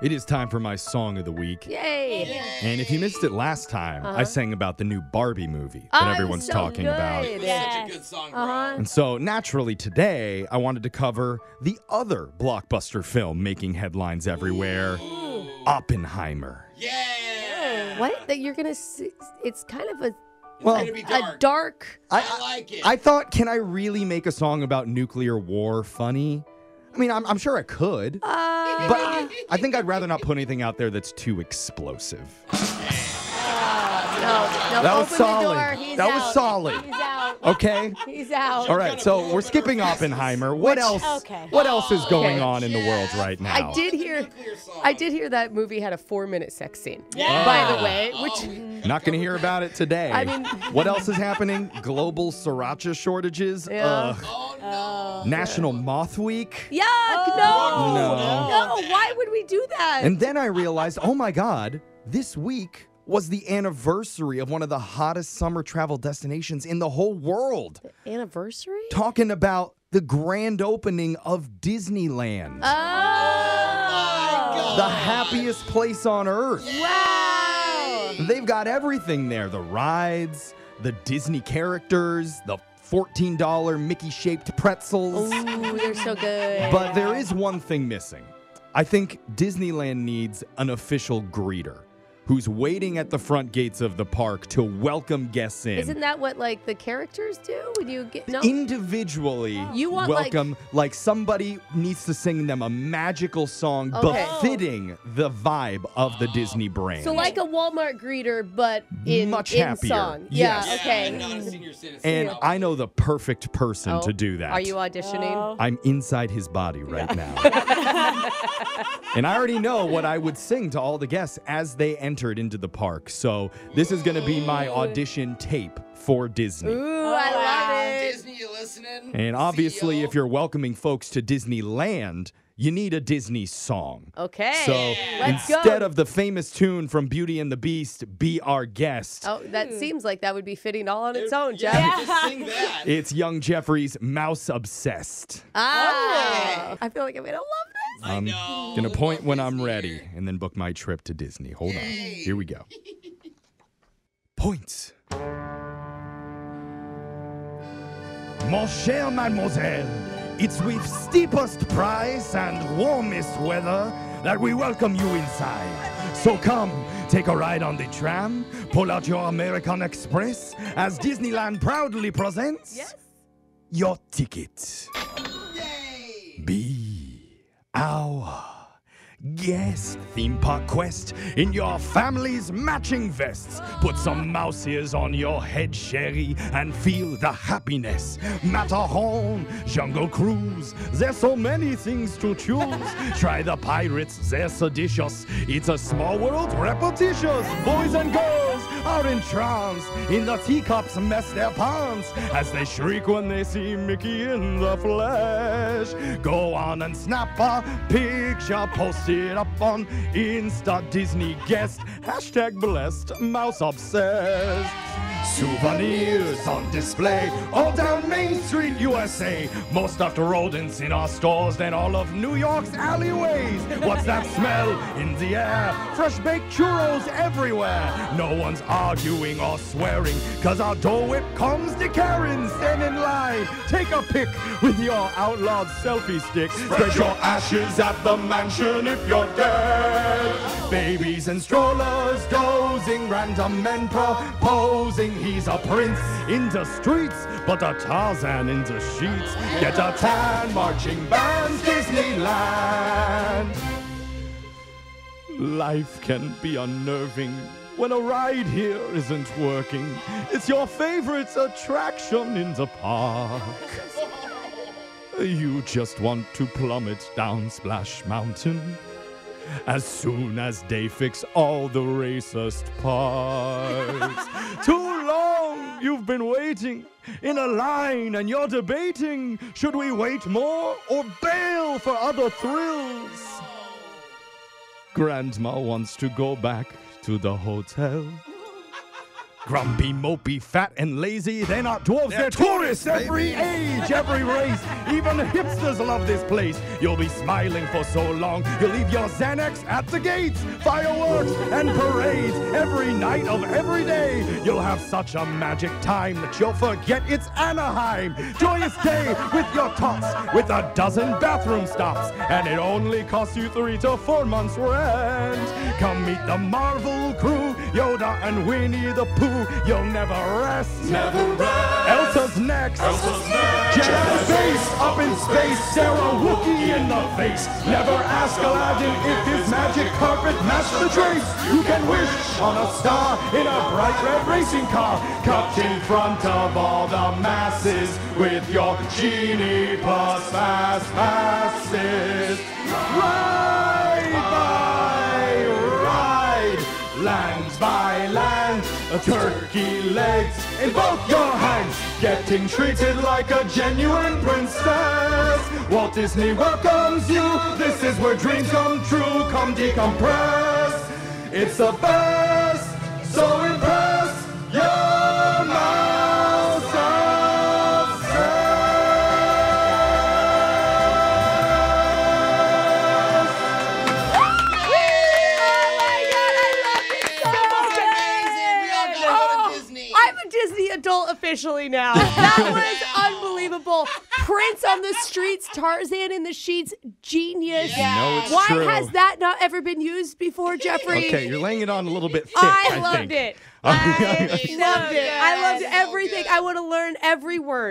It is time for my song of the week. Yay! And if you missed it last time, I Uh-huh. sang about the new Barbie movie that Oh, it was everyone's so talking about. good. Such a good song, bro. Uh-huh. And so, naturally, today I wanted to cover the other blockbuster film making headlines everywhere Oppenheimer. Yeah. What? That you're gonna? See, it's kind of a Well, gonna be a dark. dark. I, I, like it. I thought, can I really make a song about nuclear war funny? I mean, I'm, I'm sure I could, Uh, but I think I'd rather not put anything out there that's too explosive. no, no. That was open solid. The door. That was out. solid. He's out. Okay? He's out. All right, so we're skipping Oppenheimer. What else? okay. What else is going Okay. on in the world right now? I did hear. I did hear that movie had a four-minute sex scene. Yeah. By the way, which Not going to hear about it today. I mean- what else is happening? Global sriracha shortages. Yeah. Ugh. Oh no. Oh. National Moth Week. yuck! Oh, no, no. no. Why would we do that? And then I realized, oh my God, this week was the anniversary of one of the hottest summer travel destinations in the whole world. Anniversary? Talking about the grand opening of Disneyland, Oh! my god! the happiest place on earth. Wow! They've got everything there the rides, the Disney characters, the $14 Mickey shaped pretzels. Ooh, they're so good. But there is one thing missing. I think Disneyland needs an official greeter who's waiting at the front gates of the park to welcome guests in. Isn't that what like the characters do when you get no? Individually You want, like- welcome, like, somebody needs to sing them a magical song Okay. Oh. befitting the vibe of the Disney brand. so like a Walmart greeter, but in Much in happier. song. Yes. Yeah. Yeah, Okay. I'm not a senior citizen. and I know the perfect person Oh, to do that. Are you auditioning? Oh. I'm inside his body right now. and I already know what I would sing to all the guests as they entered into the park. So this is going to be my audition tape for Disney. Ooh, Oh, I love it. Disney, you listening? And obviously, CEO? if you're welcoming folks to Disneyland, you need a Disney song. Okay. So Let's instead go. of the famous tune from Beauty and the Beast, Be Our Guest, Oh, that seems like that would be fitting all on its own, Jeff. just sing that. it's Young Jeffrey's Mouse Obsessed. Ah, I feel like I'm gonna love this. I'm gonna point when I'm ready and then book my trip to Disney. Hold on. Here we go. Points. Mon cher mademoiselle, it's with steepest price and warmest weather that we welcome you inside. So come, take a ride on the tram, pull out your American Express as Disneyland proudly presents Yes. your ticket. Yay! Be our guest. Theme Park Quest in your family's matching vests. Put some mouse ears on your head, chérie, and feel the happiness. Matterhorn, Jungle Cruise. There's so many things to choose. Try the pirates, they're seditious. It's a small world, repetitious. Boys and girls are in trance. In the teacups, mess their pants as they shriek when they see Mickey in the flesh. Go on and snap a picture, post it up on Insta Disney guest. Hashtag blessed, mouse obsessed. Souvenirs on display all down Main Street, USA. More stuffed rodents in our stores than all of New York's alleyways. What's that smell in the air? Fresh baked churros everywhere. No one's arguing or swearing, cause our door Whip comes to Karen. Stand in line, take a pic with your outlawed selfie stick. Spread your ashes at the mansion if you're dead. Babies and strollers dozing, random men proposing. He's a prince in the streets, but a Tarzan in the sheets. Get a tan, marching bands, Disneyland. Life can be unnerving when a ride here isn't working. It's your favorite attraction in the park. You just want to plummet down Splash Mountain as soon as they fix all the racist parts. Been waiting in a line and you're debating should we wait more or bail for other thrills? Grandma wants to go back to the hotel. Grumpy, mopey, fat, and lazy, they're not dwarves, they're, tourists. Every age, every race, even hipsters love this place. You'll be smiling for so long, you'll leave your Xanax at the gates. Fireworks and parades every night of every day. You'll have such a magic time that you'll forget it's Anaheim. Joyous day with your tots, with a dozen bathroom stops, and it only costs you three to four months rent. Come meet the Marvel crew, Yoda and Winnie the Pooh. You'll never rest. Never rest. Elsa's next. Elsa's next. Bezos up in space, Sarah Wookie in the face. Never ask Aladdin if his magic carpet matched the drapes. You can wish on a star in a bright red racing car, cut in front of all the masses with your genie plus fast passes. Ride by land, a turkey legs in both your hands, getting treated like a genuine princess. Walt Disney welcomes you. This is where dreams come true. Come decompress. It's the best. Officially now. That was unbelievable. Prince on the streets, Tarzan in the sheets, genius. know it's Why true. has that not ever been used before, Jeffrey? Okay, you're laying it on a little bit thick. I I loved think. it. I I loved it. I loved everything. I want to learn every word.